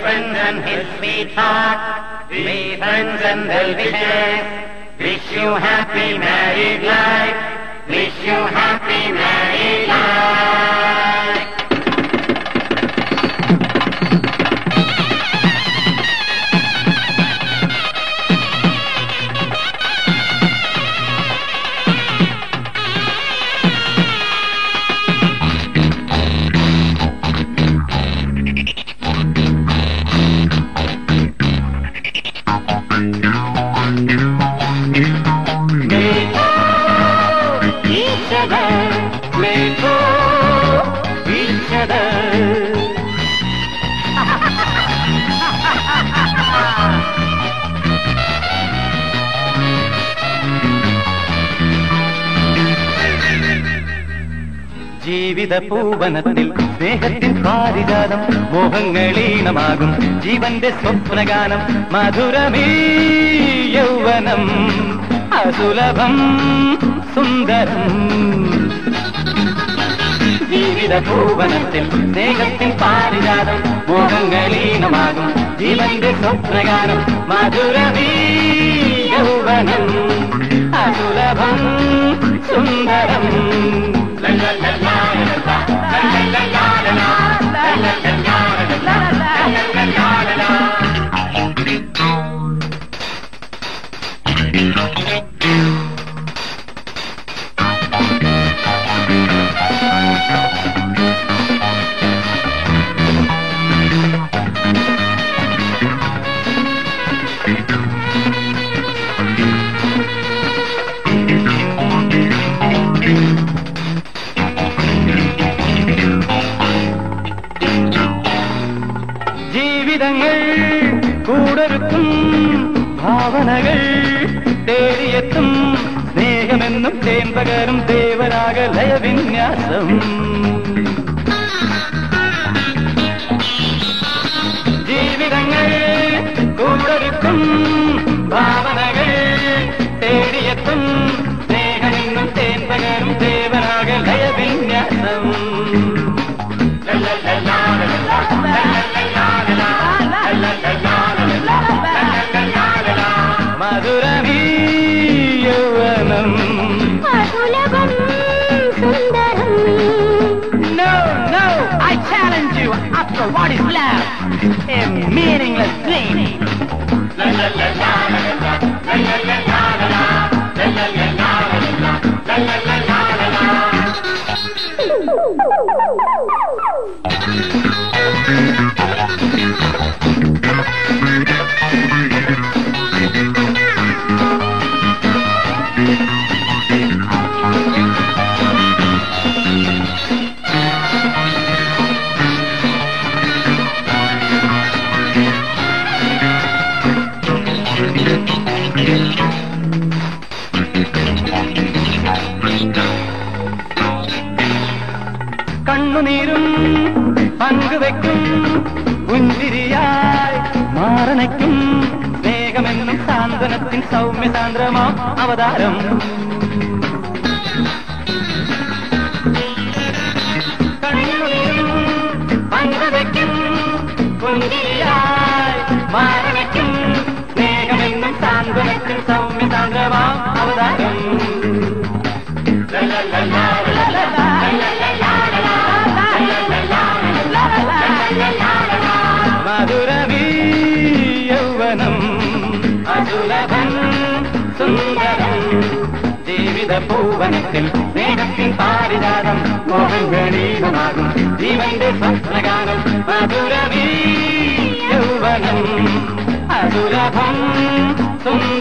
Friends and his sweetheart, be friends and they'll be shares. Wish you happy married life. Wish you happy ജീവിത പൂവനത്തിൽ സ്നേഹത്തിൻ പാരിജാതം മോഹങ്ങളീണമാകും ജീവന്റെ സ്വപ്നഗാനം മധുരമേ യൗവനം. അസുലഭം സുന്ദരം. ജീവിത പൂവനത്തിൽ സ്നേഹത്തിൻ പാരിജാതം മോഹങ്ങളീണമാകും ജീവന്റെ സ്വപ്നഗാനം മധുരമേ യൗവനം. അസുലഭം സുന്ദരം. ജീവിതങ്ങൾ കൂടൊരുക്കും ഭാവനകൾ തേടിയെത്തും സ്നേഹമെന്നും തേമ്പകരും ദേവരാഗ ലയവിന്യാസം. ജീവിതങ്ങൾ കൂടൊരുക്കും ഭാവനകൾ തേടിയെത്തും After what is left, A meaningless thing. Thank you. കണ്ണുനീരും പങ്കുവെക്കും പുഞ്ചിരിയായി മാറണയ്ക്കും. സ്നേഹമെന്നും സാന്ത്വനത്തിൻ സൗമ്യ സാന്ദ്രമാം അവതാരം മാറണയ്ക്കും. സ്നേഹമെന്നും സാന്ത്വനത്തിൻ സുന്ദരം ജീവിത പൂവനത്തിൽ മേഘത്തിൻ പാരിജാതം മോഹൻ ഗണീതമാകും. ജീവന്റെ സ്വപ്നഗാനം മധുരവീ യൗവനം. അസുലഭം സുന്ദരം